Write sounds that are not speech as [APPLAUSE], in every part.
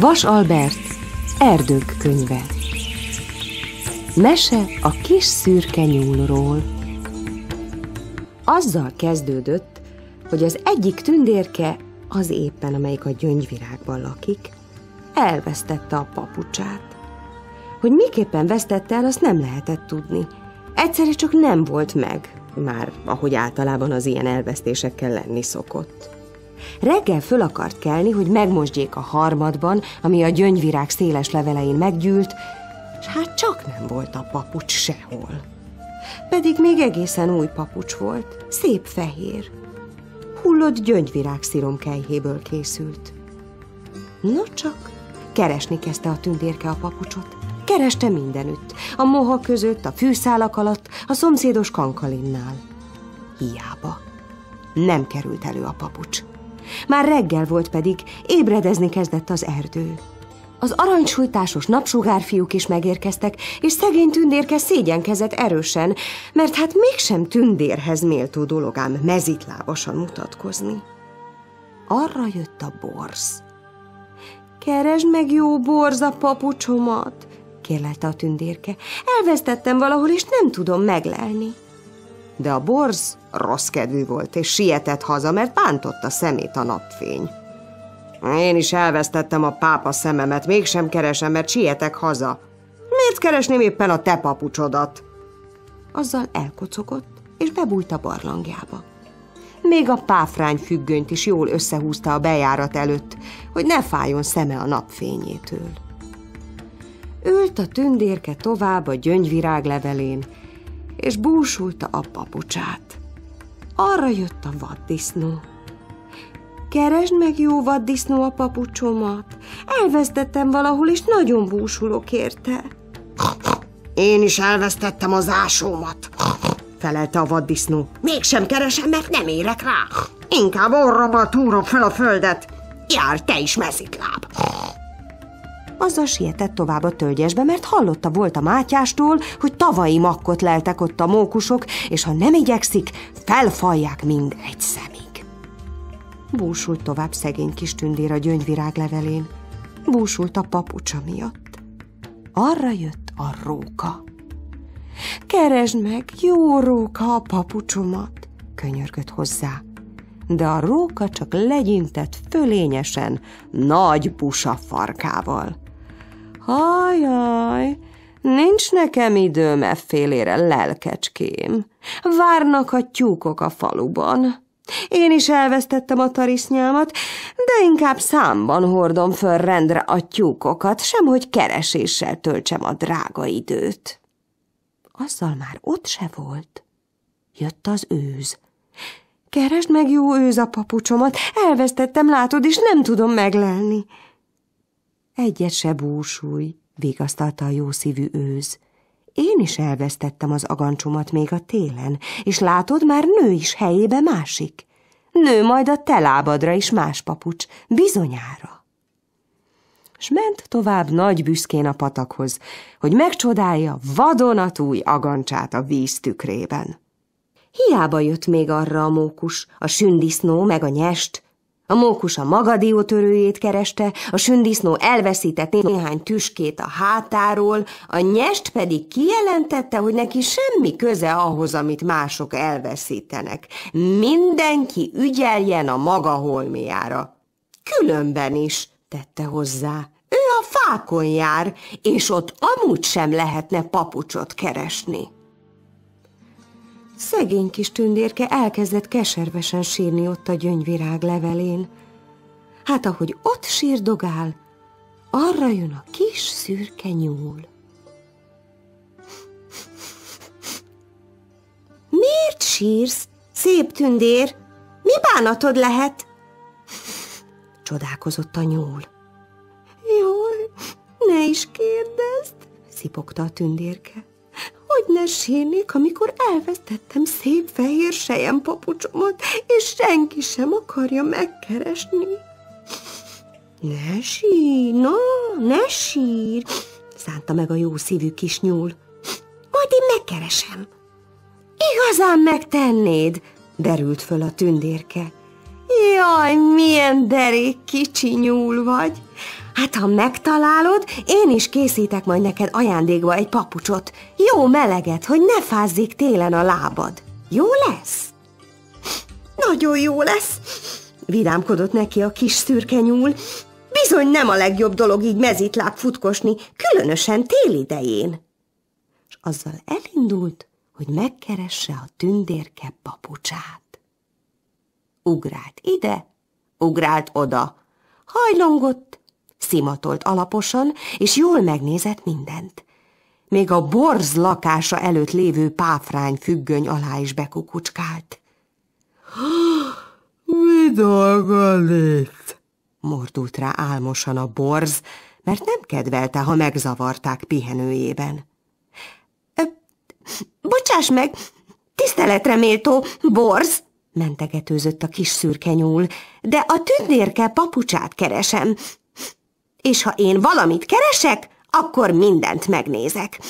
Vas Albert, Erdők könyve Mese a kis szürke nyúlról Azzal kezdődött, hogy az egyik tündérke, az éppen amelyik a gyöngyvirágban lakik, elvesztette a papucsát. Hogy miképpen vesztette el, azt nem lehetett tudni. Egyszerre csak nem volt meg, már ahogy általában az ilyen elvesztésekkel lenni szokott. Reggel föl akart kelni, hogy megmosdjék a harmadban, ami a gyöngyvirág széles levelein meggyűlt, és hát csak nem volt a papucs sehol. Pedig még egészen új papucs volt, szép fehér. Hullott gyöngyvirág sziromkejhéből készült. No csak, keresni kezdte a tündérke a papucsot. Kereste mindenütt, a moha között, a fűszálak alatt, a szomszédos kankalinnál. Hiába. Nem került elő a papucs. Már reggel volt pedig, ébredezni kezdett az erdő. Az aranysújtásos napsugárfiúk is megérkeztek, és szegény tündérke szégyenkezett erősen, mert hát mégsem tündérhez méltó dolog ám mezitlábasan mutatkozni. Arra jött a borz. Keresd meg jó borz a papucsomat, kérlelte a tündérke. Elvesztettem valahol, és nem tudom meglelni de a borz rossz kedvű volt, és sietett haza, mert bántotta szemét a napfény. Én is elvesztettem a pápa szememet, mégsem keresem, mert sietek haza. Miért keresném éppen a te papucsodat? Azzal elkocogott, és bebújt a barlangjába. Még a páfrány függönyt is jól összehúzta a bejárat előtt, hogy ne fájjon szeme a napfényétől. Ült a tündérke tovább a gyöngyvirág levelén, és búsulta a papucsát. Arra jött a vaddisznó. Keresd meg, jó vaddisznó, a papucsomat. Elvesztettem valahol, és nagyon búsulok érte. Én is elvesztettem az ásómat, felelte a vaddisznó. Mégsem keresem, mert nem érek rá. Inkább orrommal túrom fel a földet. Jár, te is mezitláb azzal sietett tovább a tölgyesbe, mert hallotta volt a Mátyástól, hogy tavalyi makkot leltek ott a mókusok, és ha nem igyekszik, felfalják mind egy szemig. Búsult tovább szegény kis tündér a gyöngyvirág levelén. Búsult a papucsa miatt. Arra jött a róka. Keresd meg, jó róka, a papucsomat, könyörgött hozzá. De a róka csak legyintett fölényesen, nagy busa farkával. Hajaj, nincs nekem időm effélére, lelkecském. Várnak a tyúkok a faluban. Én is elvesztettem a tarisznyámat, de inkább számban hordom föl rendre a tyúkokat, sem hogy kereséssel töltsem a drága időt. Azzal már ott se volt. Jött az őz. Keresd meg, jó őz a papucsomat, elvesztettem, látod, és nem tudom meglelni. Egyet se búsulj, vigasztalta a jó szívű őz. Én is elvesztettem az agancsomat még a télen, és látod, már nő is helyébe másik. Nő majd a te lábadra is más papucs, bizonyára. S ment tovább nagy büszkén a patakhoz, hogy megcsodálja vadonatúj agancsát a víz tükrében. Hiába jött még arra a mókus, a sündisznó meg a nyest, a mókus a magadiótörőjét kereste, a sündisznó elveszített néhány tüskét a hátáról, a nyest pedig kijelentette, hogy neki semmi köze ahhoz, amit mások elveszítenek. Mindenki ügyeljen a maga holmiára. Különben is, tette hozzá. Ő a fákon jár, és ott amúgy sem lehetne papucsot keresni. Szegény kis tündérke elkezdett keservesen sírni ott a gyöngyvirág levelén. Hát ahogy ott sírdogál, arra jön a kis szürke nyúl. Miért sírsz, szép tündér? Mi bánatod lehet? Csodálkozott a nyúl. Jaj, ne is kérdezd, szipogta a tündérke ne sírnék, amikor elvesztettem szép fehér sejem papucsomat, és senki sem akarja megkeresni. Ne sír, no, ne sír, szánta meg a jó szívű kis nyúl. Majd én megkeresem. Igazán megtennéd, derült föl a tündérke. Jaj, milyen derék kicsi nyúl vagy. Hát, ha megtalálod, én is készítek majd neked ajándékba egy papucsot. Jó meleget, hogy ne fázzik télen a lábad. Jó lesz? Nagyon jó lesz, vidámkodott neki a kis szürke nyúl. Bizony nem a legjobb dolog így mezitláb futkosni, különösen tél idején. És azzal elindult, hogy megkeresse a tündérke papucsát. Ugrált ide, ugrált oda, hajlongott, szimatolt alaposan, és jól megnézett mindent. Még a borz lakása előtt lévő páfrány függöny alá is bekukucskált. [GASPS] – Mi dolgod itt? mordult rá álmosan a borz, mert nem kedvelte, ha megzavarták pihenőjében. – Bocsáss meg, tiszteletre méltó borz! mentegetőzött a kis szürke nyúl, de a tündérke papucsát keresem. És ha én valamit keresek, akkor mindent megnézek.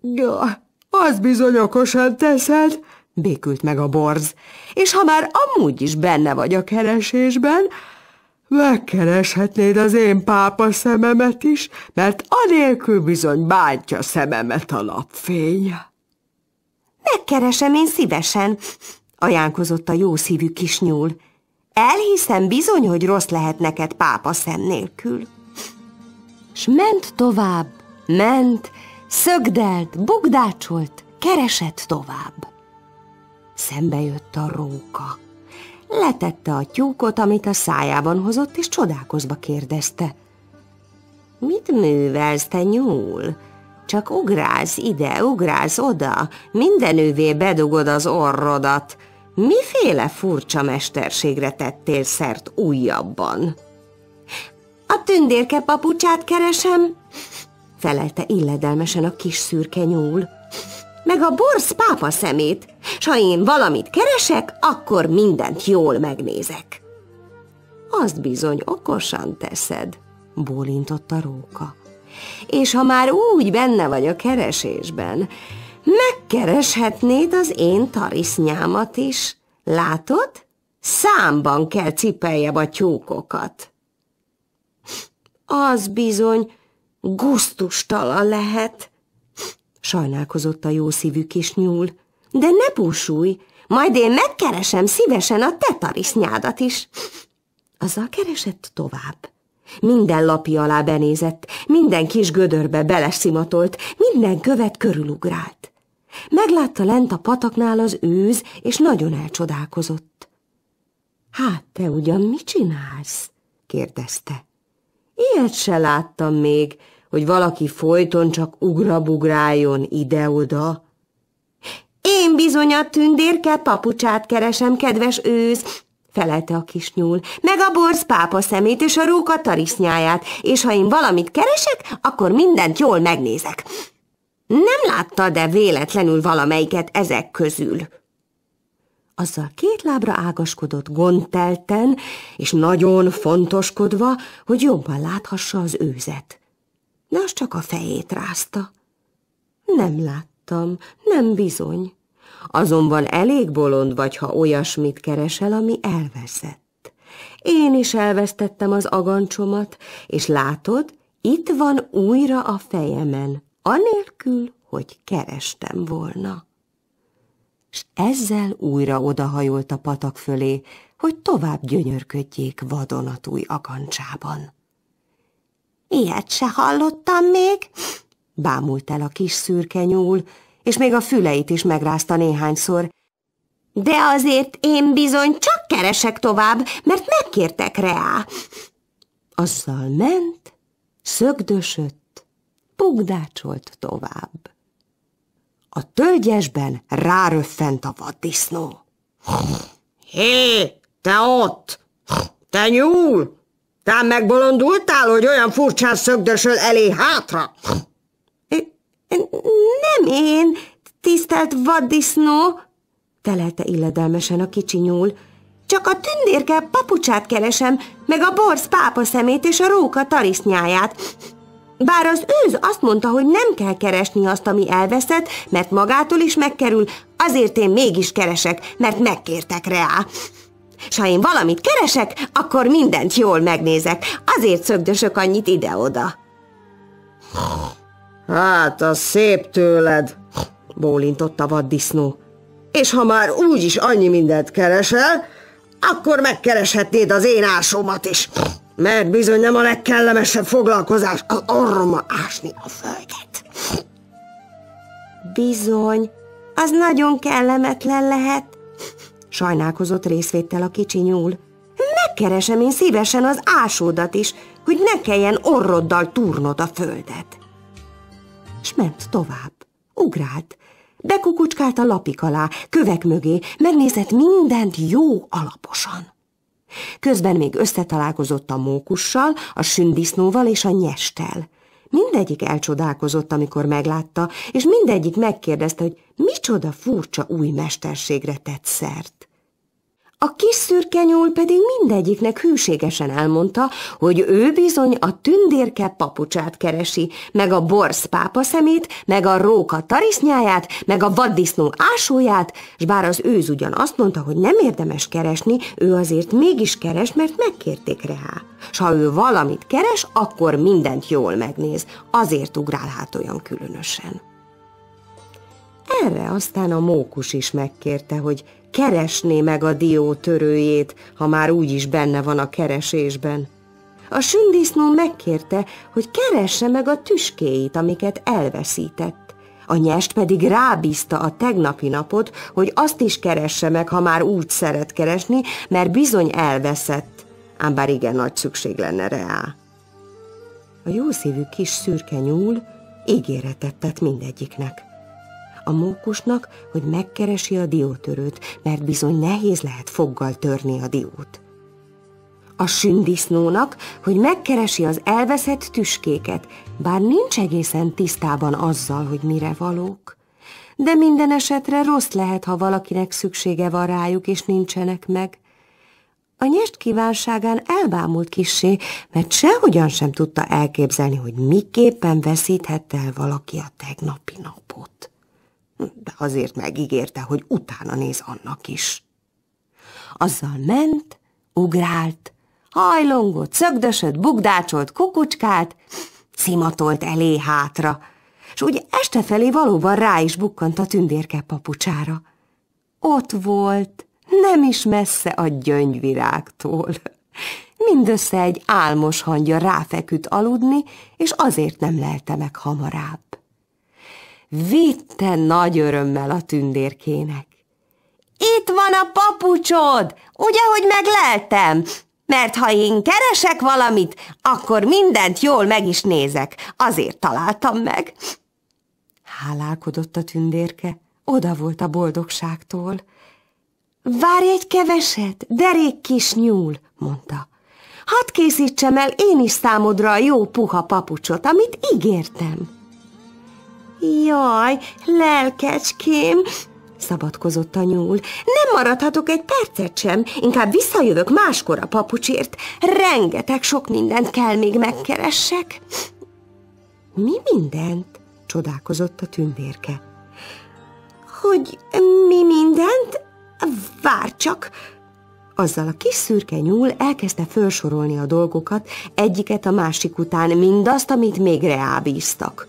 Ja, az bizony okosan teszed, békült meg a borz, és ha már amúgy is benne vagy a keresésben, megkereshetnéd az én pápa szememet is, mert anélkül bizony bántja szememet a napfény. Megkeresem én szívesen, ajánkozott a jó szívű kis nyúl. Elhiszem bizony, hogy rossz lehet neked pápa szem nélkül. S ment tovább, ment, szögdelt, bugdácsolt, keresett tovább. Szembe jött a róka. Letette a tyúkot, amit a szájában hozott, és csodálkozva kérdezte. Mit művelsz, te nyúl? Csak ugrálsz ide, ugrálsz oda, mindenővé bedugod az orrodat. Miféle furcsa mesterségre tettél szert újabban? A tündérke papucsát keresem, felelte illedelmesen a kis szürke nyúl. Meg a borsz pápa szemét, s ha én valamit keresek, akkor mindent jól megnézek. Azt bizony okosan teszed, bólintott a róka. És ha már úgy benne vagy a keresésben, Megkereshetnéd az én tarisznyámat is. Látod? Számban kell cipeljem a tyúkokat. Az bizony gusztustalan lehet, sajnálkozott a jószívű kis nyúl. De ne búsulj, majd én megkeresem szívesen a te tarisznyádat is. Azzal keresett tovább. Minden lapja alá benézett, minden kis gödörbe beleszimatolt, minden követ körülugrált. Meglátta lent a pataknál az őz, és nagyon elcsodálkozott. Hát, te ugyan mit csinálsz? kérdezte. Ilyet se láttam még, hogy valaki folyton csak ugrabugráljon ide-oda. Én bizony a tündérke papucsát keresem, kedves őz, felelte a kis nyúl, meg a borz pápa szemét és a róka tarisznyáját, és ha én valamit keresek, akkor mindent jól megnézek. Nem látta, de véletlenül valamelyiket ezek közül. Azzal két lábra ágaskodott gondtelten, és nagyon fontoskodva, hogy jobban láthassa az őzet. De az csak a fejét rázta. Nem láttam, nem bizony. Azonban elég bolond vagy, ha olyasmit keresel, ami elveszett. Én is elvesztettem az agancsomat, és látod, itt van újra a fejemen anélkül, hogy kerestem volna. S ezzel újra odahajolt a patak fölé, hogy tovább gyönyörködjék vadonatúj akancsában. Ilyet se hallottam még, bámult el a kis szürke nyúl, és még a füleit is megrázta néhányszor. De azért én bizony csak keresek tovább, mert megkértek rá. Azzal ment, szögdösött, pugdácsolt tovább. A tölgyesben ráröffent a vaddisznó. Hé, te ott! Te nyúl! Te megbolondultál, hogy olyan furcsán szögdösöl elé hátra? Nem én, tisztelt vaddisznó, telelte illedelmesen a kicsi nyúl. Csak a tündérke papucsát keresem, meg a borz pápa szemét és a róka tarisznyáját. Bár az őz azt mondta, hogy nem kell keresni azt, ami elveszett, mert magától is megkerül, azért én mégis keresek, mert megkértek rá. S ha én valamit keresek, akkor mindent jól megnézek. Azért szögdösök annyit ide-oda. Hát, az szép tőled, bólintott a vaddisznó. És ha már úgyis annyi mindent keresel, akkor megkereshetnéd az én ásómat is. Mert bizony nem a legkellemesebb foglalkozás az orroma ásni a földet. Bizony, az nagyon kellemetlen lehet, sajnálkozott részvétel a kicsi nyúl. Megkeresem én szívesen az ásódat is, hogy ne kelljen orroddal túrnod a földet. És ment tovább, ugrált, bekukucskált a lapik alá, kövek mögé, megnézett mindent jó alaposan. Közben még összetalálkozott a mókussal, a sündisznóval és a nyestel. Mindegyik elcsodálkozott, amikor meglátta, és mindegyik megkérdezte, hogy micsoda furcsa új mesterségre tett szert. A kis szürke nyúl pedig mindegyiknek hűségesen elmondta, hogy ő bizony a tündérke papucsát keresi, meg a borsz pápaszemét, meg a róka tarisznyáját, meg a vaddisznó ásóját, s bár az őz ugyan azt mondta, hogy nem érdemes keresni, ő azért mégis keres, mert megkérték rá. S ha ő valamit keres, akkor mindent jól megnéz, azért ugrál hát olyan különösen. Erre aztán a mókus is megkérte, hogy keresné meg a dió törőjét, ha már úgyis benne van a keresésben. A sündisznó megkérte, hogy keresse meg a tüskéit, amiket elveszített. A nyest pedig rábízta a tegnapi napot, hogy azt is keresse meg, ha már úgy szeret keresni, mert bizony elveszett, ám bár igen nagy szükség lenne rá. A jószívű kis szürke nyúl ígéretet tett mindegyiknek a mókusnak, hogy megkeresi a diótörőt, mert bizony nehéz lehet foggal törni a diót. A sündisznónak, hogy megkeresi az elveszett tüskéket, bár nincs egészen tisztában azzal, hogy mire valók. De minden esetre rossz lehet, ha valakinek szüksége van rájuk, és nincsenek meg. A nyest kívánságán elbámult kissé, mert sehogyan sem tudta elképzelni, hogy miképpen veszíthette el valaki a tegnapi napot de azért megígérte, hogy utána néz annak is. Azzal ment, ugrált, hajlongott, szögdösött, bugdácsolt, kukucskált, cimatolt elé hátra, és úgy este felé valóban rá is bukkant a tündérke papucsára. Ott volt, nem is messze a gyöngyvirágtól. Mindössze egy álmos hangja ráfeküdt aludni, és azért nem lelte meg hamarabb vitte nagy örömmel a tündérkének. Itt van a papucsod, ugye, hogy megleltem? Mert ha én keresek valamit, akkor mindent jól meg is nézek. Azért találtam meg. Hálálkodott a tündérke, oda volt a boldogságtól. Várj egy keveset, derék kis nyúl, mondta. Hadd készítsem el én is számodra a jó puha papucsot, amit ígértem. Jaj, lelkecském, szabadkozott a nyúl. Nem maradhatok egy percet sem, inkább visszajövök máskor a papucsért. Rengeteg sok mindent kell még megkeressek. Mi mindent? csodálkozott a tündérke. Hogy mi mindent? Vár csak! Azzal a kis szürke nyúl elkezdte felsorolni a dolgokat, egyiket a másik után, mindazt, amit még reábíztak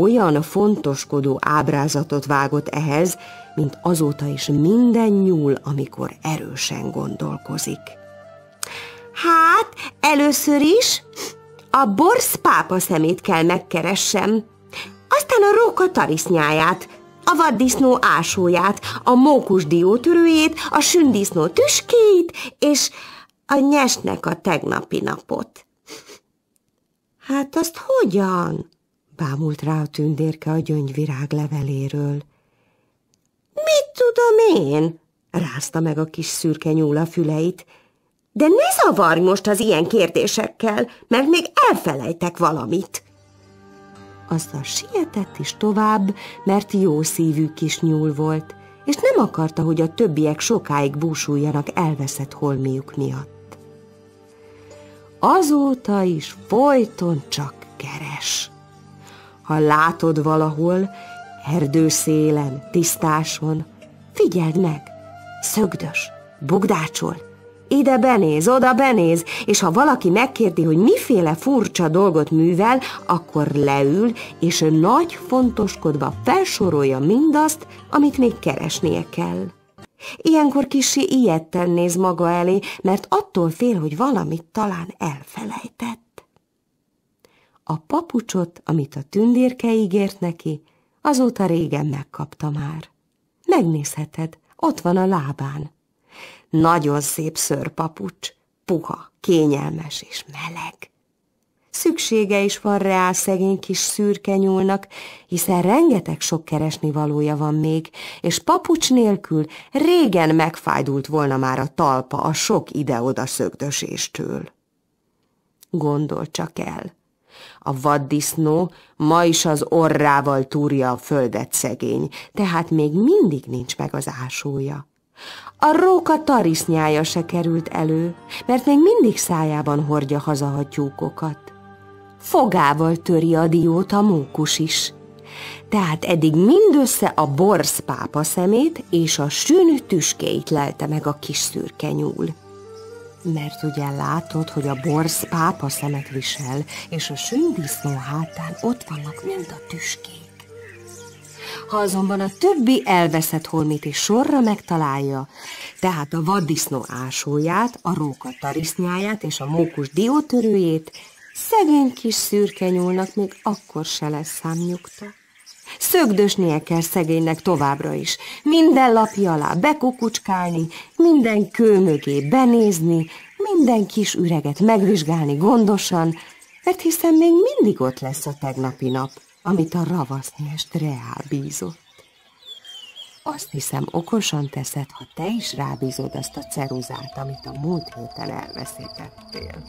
olyan fontoskodó ábrázatot vágott ehhez, mint azóta is minden nyúl, amikor erősen gondolkozik. Hát, először is a borsz pápa szemét kell megkeressem, aztán a róka tarisznyáját, a vaddisznó ásóját, a mókus diótörőjét, a sündisznó tüskéit, és a nyesnek a tegnapi napot. Hát azt hogyan? Bámult rá a tündérke a gyöngyvirág leveléről. Mit tudom én? rázta meg a kis szürke nyúl a füleit. De ne zavarj most az ilyen kérdésekkel, mert még elfelejtek valamit. Azzal sietett is tovább, mert jó szívű kis nyúl volt, és nem akarta, hogy a többiek sokáig búsuljanak elveszett holmiuk miatt. Azóta is folyton csak keres. Ha látod valahol, erdőszélen, tisztáson, figyeld meg, szögdös, bugdácsol, Ide benéz, oda benéz, és ha valaki megkérdi, hogy miféle furcsa dolgot művel, akkor leül, és nagy fontoskodva felsorolja mindazt, amit még keresnie kell. Ilyenkor kisi ilyetten néz maga elé, mert attól fél, hogy valamit talán elfelejtett. A papucsot, amit a tündérke ígért neki, azóta régen megkapta már. Megnézheted, ott van a lábán. Nagyon szép szörpapucs, puha, kényelmes és meleg. Szüksége is van rá szegény kis szürke nyúlnak, hiszen rengeteg sok keresni valója van még, és papucs nélkül régen megfájdult volna már a talpa a sok ide-oda szögdöséstől. Gondol csak el, a vaddisznó ma is az orrával túrja a földet szegény, tehát még mindig nincs meg az ásója. A róka tarisznyája se került elő, mert még mindig szájában hordja haza a tyúkokat. Fogával töri a diót a mókus is. Tehát eddig mindössze a borsz pápa szemét és a sűnű tüskéit lelte meg a kis szürke nyúl. Mert ugye látod, hogy a borsz pápa szemet visel, és a sündisznó hátán ott vannak mind a tüskék. Ha azonban a többi elveszett holmit is sorra megtalálja, tehát a vaddisznó ásóját, a róka tarisznyáját és a mókus diótörőjét, szegény kis szürke nyúlnak még akkor se lesz számnyugta. Szögdösnie kell szegénynek továbbra is, minden lapja alá bekukucskálni, minden kő mögé benézni, minden kis üreget megvizsgálni gondosan, mert hiszen még mindig ott lesz a tegnapi nap, amit a ravasznyest reábízott. Azt hiszem, okosan teszed, ha te is rábízod azt a ceruzát, amit a múlt héten elveszítettél.